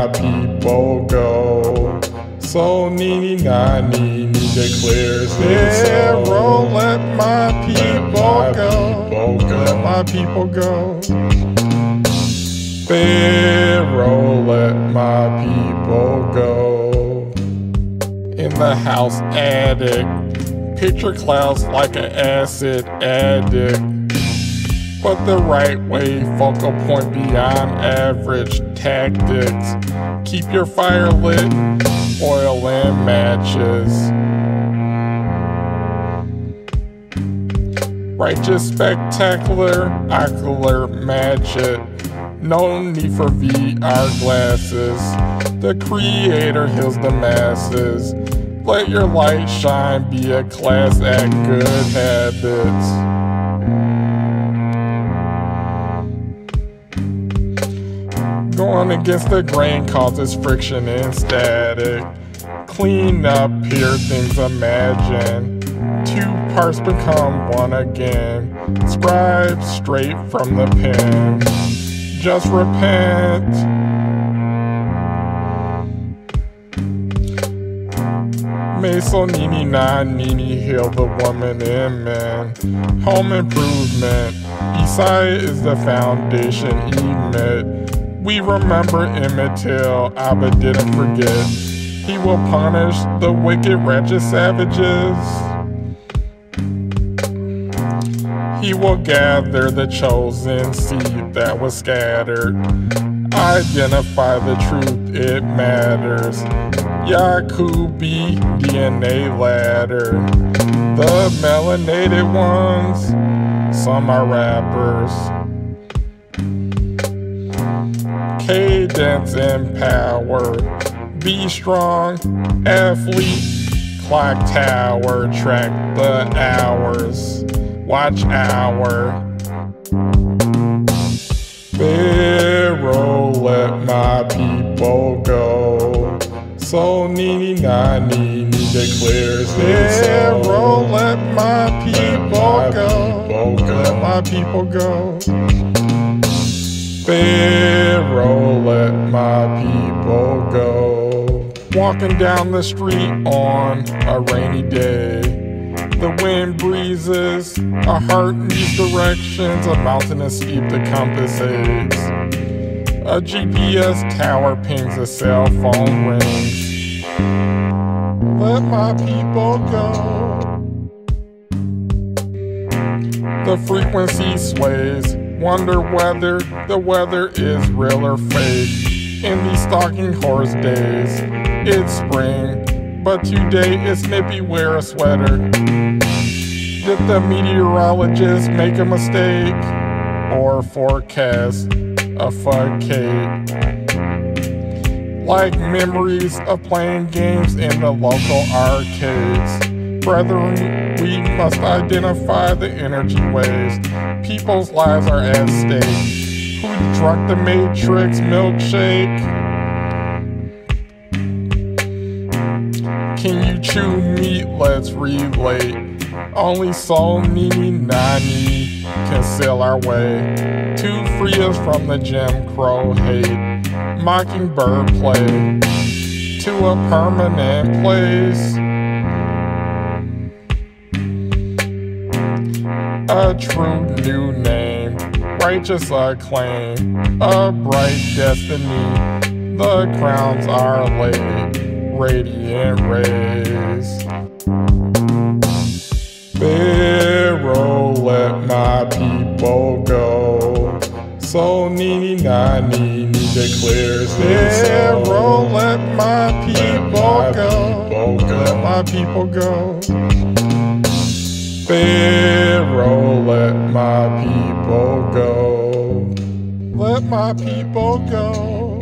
my people go. So Nini Na Nini declares Pharaoh, let my people go. Let my people go. Pharaoh, let my people go. In the house attic, picture clouds like an acid addict. But the right way, focal point beyond average tactics. Keep your fire lit, oil and matches. Righteous, spectacular, ocular magic. No need for VR glasses. The creator heals the masses. Let your light shine, be a class act, good habits. Going against the grain causes friction and static. Clean up here, things imagine. Two parts become one again. Scribe straight from the pen. Just repent. Meso Nini Na Nini heal the woman and man. Home improvement. Yissa'Yah is the foundation. Emit. We remember Emmett Till, Abba didn't forget. He will punish the wicked, wretched savages. He will gather the chosen seed that was scattered. Identify the truth, it matters. Yakubi DNA ladder. The melanated ones, some are rappers cadence and power. Be strong, athlete, clock tower, track the hours, watch hour. Pharaoh, let my people go. So Nini Na Nini declares Pharaoh, let my people go. Let my people go. Pharaoh, my people go. Walking down the street on a rainy day. The wind breezes, a heart needs directions, a mountain is steep, the compass. A GPS tower pings, a cell phone rings. Let my people go. The frequency sways, Wonder whether the weather is real or fake. In these stalking horse days, it's spring, but today it's nippy, wear a sweater. Did the meteorologist make a mistake? Or forecast a fudcate? Like memories of playing games in the local arcades. Brethren, we must identify the energy waves. People's lives are at stake. Drunk the Matrix milkshake? Can you chew meat? Let's relate. Only soul Nini Na Nini can sail our way to free us from the Jim Crow hate. Mockingbird play to a permanent place. a true new name, righteous acclaim, a bright destiny. The crowns are laid, radiant rays. Pharaoh, let my people go. So Nini Na Nini declares Pharaoh, let my people go. Let my people go. Pharaoh, let my people go. Let my people go.